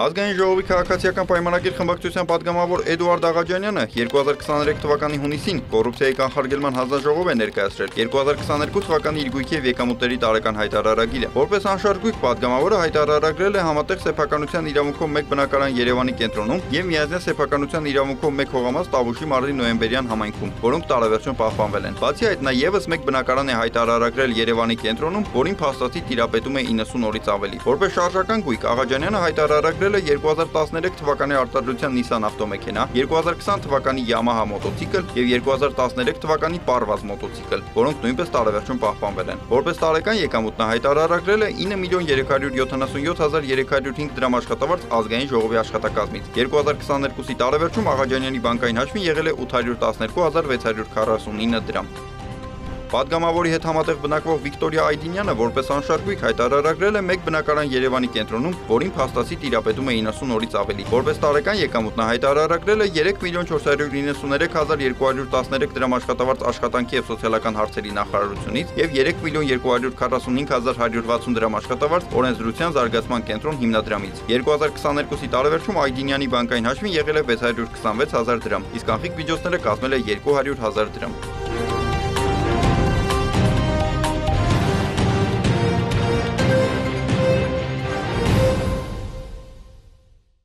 Ազգային ժողովի քաղաքացիական պայմանագիր խմբակցության падգամավոր Էդուարդ Աղաջանյանը 2023 թվականի հունիսին կոռուպցիայի կանխարգելման հանձնաժողով է ներկայացրել. 2022 թվականի իրգույքի եւ եկամուտների տարեկան հայտարարագիրը։ Որպես անշարժգույք падգամավորը հայտարարագրել է համատեղ սեփականության իրավունքով 1 բնակարան Երևանի կենտրոնում եւ միազնյա սեփականության իրավունքով 1 հողամաս Տավուշի մարզի նոեմբերյան համայնքում, որոնք տարեվերջում պահպանվել են։ Բացի այդ, նա եւս 1 բնակարան է հայտարարագրել Երևանի կենտրոնում, որին փաստացի տիրապետում է 90 օրից ավելի։ Որպես շարժական գույք Աղաջանյանը հայտարարագրել է 2013 թվականի արտադրության Nissan ավտոմեքենա, 2020 թվականի Yamaha մոտոցիկլ եւ 2013 թվականի Parvaz մոտոցիկլ, որոնք նույնպես տարեվերջում պահպանվել են։ Որպես տարեկան եկամուտ նա հայտարարագրել է 9 միլիոն 377305 դրամ աշխատավարձ ազգային ժողովի աշխատակազմից։ 2022-ի տարեվերջում Աղաջանյանի բանկային հաշվին եղել է 812649 դրամ։ Պատգամավորի հետ համատեղ բնակվող Վիկտորիա Այդինյանը որպես անշարժույթ հայտարարագրել է մեկ բնակարան Երևանի կենտրոնում, որին փաստացի տիրապետում է 90 օրից ավելի։ Որպես տարեկան եկամուտ նա հայտարարագրել է 3 միլիոն 493213 դրամ աշխատավարձ աշխատանքի եւ սոցիալական հարցերի նախարարությունից եւ 3 միլիոն 245160 դրամ աշխատավարձ օրենսդրության զարգացման կենտրոն հիմնադրամից։ 2022-ի տարեվերջում Այդինյանի բանկային հաշվին եղել է 626000 դրամ, իսկ անխիկ միջոցները կազմել է 200000 դրամ։